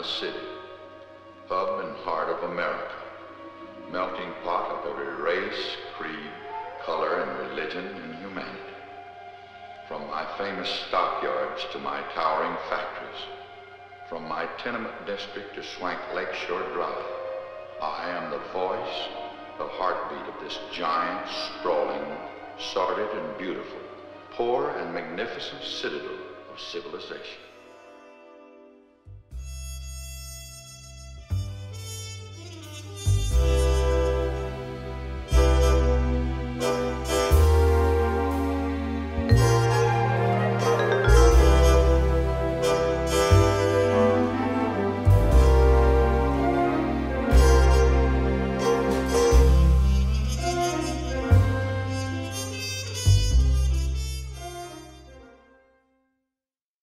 the city, hub and heart of America, melting pot of every race, creed, color, and religion and humanity. From my famous stockyards to my towering factories, from my tenement district to Swank Lakeshore Drive, I am the voice, the heartbeat of this giant, sprawling, sordid and beautiful, poor and magnificent citadel of civilization.